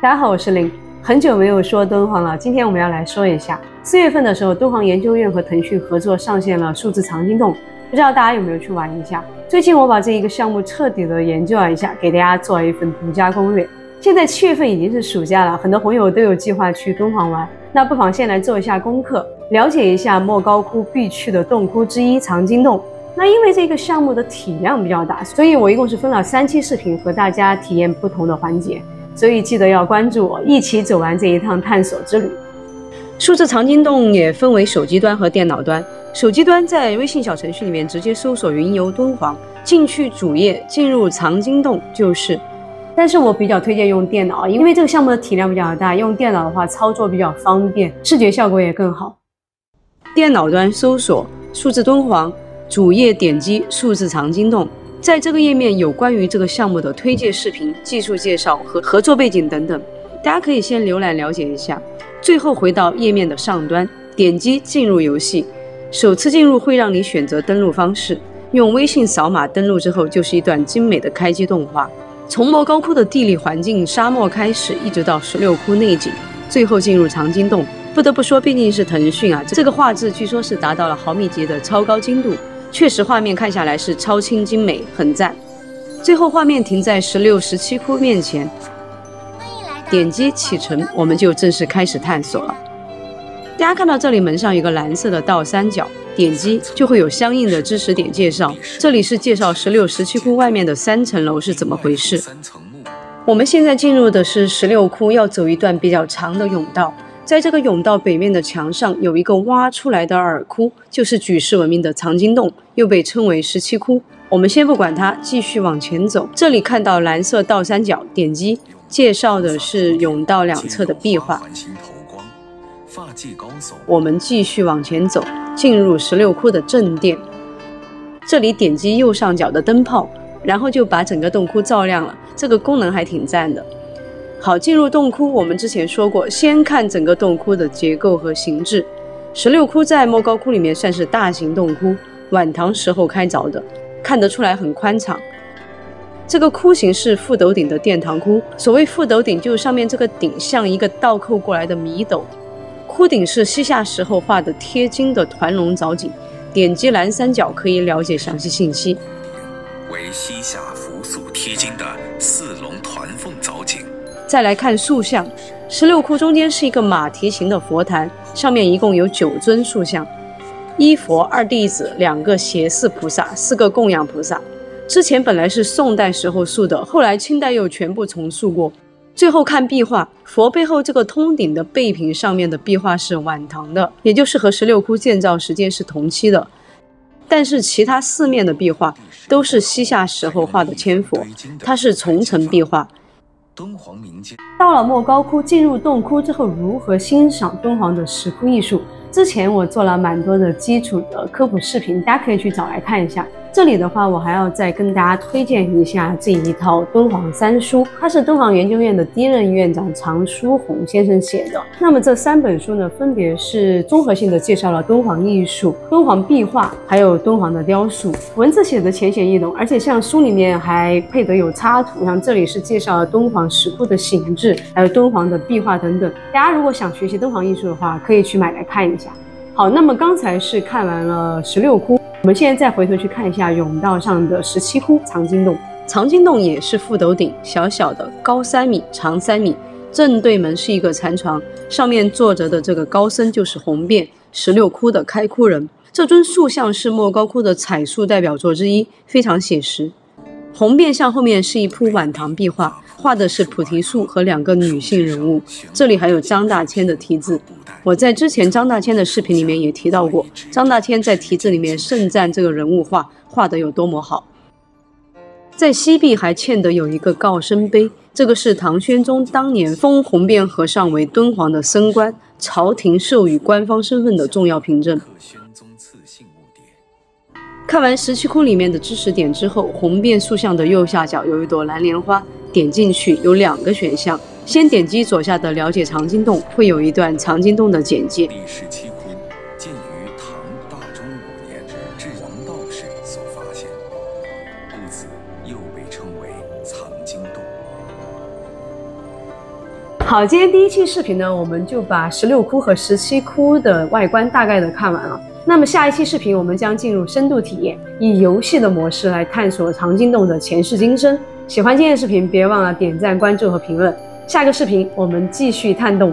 大家好，我是林。很久没有说敦煌了，今天我们要来说一下。四月份的时候，敦煌研究院和腾讯合作上线了数字藏经洞，不知道大家有没有去玩一下？最近我把这一个项目彻底的研究了一下，给大家做了一份独家攻略。现在七月份已经是暑假了，很多朋友都有计划去敦煌玩，那不妨先来做一下功课，了解一下莫高窟必去的洞窟之一藏经洞。那因为这个项目的体量比较大，所以我一共是分了三期视频和大家体验不同的环节。所以记得要关注我，一起走完这一趟探索之旅。数字藏经洞也分为手机端和电脑端。手机端在微信小程序里面直接搜索“云游敦煌”，进去主页进入藏经洞就是。但是我比较推荐用电脑，因为这个项目的体量比较大，用电脑的话操作比较方便，视觉效果也更好。电脑端搜索“数字敦煌”，主页点击“数字藏经洞”。在这个页面有关于这个项目的推荐视频、技术介绍和合作背景等等，大家可以先浏览了解一下。最后回到页面的上端，点击进入游戏。首次进入会让你选择登录方式，用微信扫码登录之后，就是一段精美的开机动画。从莫高窟的地理环境沙漠开始，一直到十六窟内景，最后进入藏经洞。不得不说，毕竟是腾讯啊，这个画质据说是达到了毫米级的超高精度。确实，画面看下来是超清精美，很赞。最后画面停在十六、十七窟面前，点击启程，我们就正式开始探索了。大家看到这里门上有个蓝色的倒三角，点击就会有相应的知识点介绍。这里是介绍十六、十七窟外面的三层楼是怎么回事。我们现在进入的是十六窟，要走一段比较长的甬道。在这个甬道北面的墙上有一个挖出来的耳窟，就是举世闻名的藏经洞，又被称为十七窟。我们先不管它，继续往前走。这里看到蓝色倒三角，点击，介绍的是甬道两侧的壁画。我们继续往前走，进入十六窟的正殿。这里点击右上角的灯泡，然后就把整个洞窟照亮了。这个功能还挺赞的。好，进入洞窟，我们之前说过，先看整个洞窟的结构和形制。十六窟在莫高窟里面算是大型洞窟，晚唐时候开凿的，看得出来很宽敞。这个窟形是覆斗顶的殿堂窟，所谓覆斗顶，就是上面这个顶像一个倒扣过来的米斗。窟顶是西夏时候画的贴金的团龙藻井，点击蓝三角可以了解详细信息。为西夏扶苏贴金的四龙团凤藻井。再来看塑像，十六窟中间是一个马蹄形的佛坛，上面一共有九尊塑像，一佛二弟子，两个胁侍菩萨，四个供养菩萨。之前本来是宋代时候塑的，后来清代又全部重塑过。最后看壁画，佛背后这个通顶的背屏上面的壁画是晚唐的，也就是和十六窟建造时间是同期的。但是其他四面的壁画都是西夏时候画的千佛，它是重层壁画。敦煌民间到了莫高窟，进入洞窟之后，如何欣赏敦煌的石窟艺术？之前我做了蛮多的基础的科普视频，大家可以去找来看一下。这里的话，我还要再跟大家推荐一下这一套敦煌三书，它是敦煌研究院的第一任院长常书鸿先生写的。那么这三本书呢，分别是综合性的介绍了敦煌艺术、敦煌壁画，还有敦煌的雕塑。文字写的浅显易懂，而且像书里面还配得有插图，像这里是介绍了敦煌石窟的形制，还有敦煌的壁画等等。大家如果想学习敦煌艺术的话，可以去买来看一下。好，那么刚才是看完了十六窟。我们现在再回头去看一下甬道上的十七窟藏经洞。藏经洞也是覆斗顶，小小的，高三米，长三米。正对门是一个禅床，上面坐着的这个高僧就是红遍十六窟的开窟人。这尊塑像是莫高窟的彩塑代表作之一，非常写实。红遍像后面是一幅晚唐壁画，画的是菩提树和两个女性人物。这里还有张大千的题字。我在之前张大千的视频里面也提到过，张大千在题字里面盛赞这个人物画画得有多么好。在西壁还嵌的有一个告身碑，这个是唐宣宗当年封红遍和尚为敦煌的僧官，朝廷授予官方身份的重要凭证。看完十七窟里面的知识点之后，红遍塑像的右下角有一朵蓝莲花，点进去有两个选项，先点击左下的了解藏经洞，会有一段藏经洞的简介。第十七窟建于唐大中五年，至王道士所发现，故此又被称为藏经洞。好，今天第一期视频呢，我们就把十六窟和十七窟的外观大概的看完了。那么下一期视频，我们将进入深度体验，以游戏的模式来探索藏经洞的前世今生。喜欢今天的视频，别忘了点赞、关注和评论。下个视频我们继续探洞